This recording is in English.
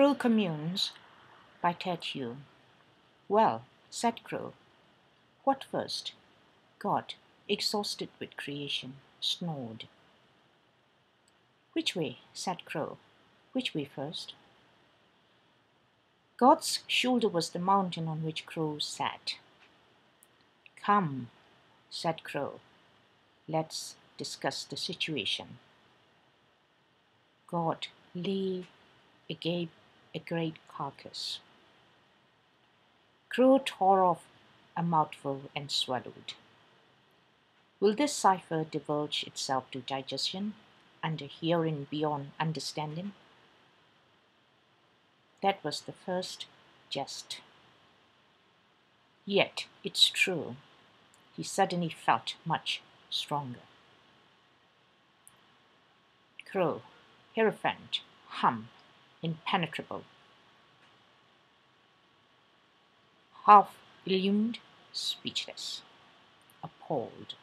Crow Communes by Ted Hughes. Well, said Crow, what first? God, exhausted with creation, snored. Which way? said Crow. Which way first? God's shoulder was the mountain on which Crow sat. Come, said Crow, let's discuss the situation. God lay agape a great carcass. Crow tore off a mouthful and swallowed. Will this cipher divulge itself to digestion under hearing beyond understanding? That was the first jest. Yet it's true. He suddenly felt much stronger. Crow, hierophant, hum, impenetrable. Half illumined, speechless, appalled.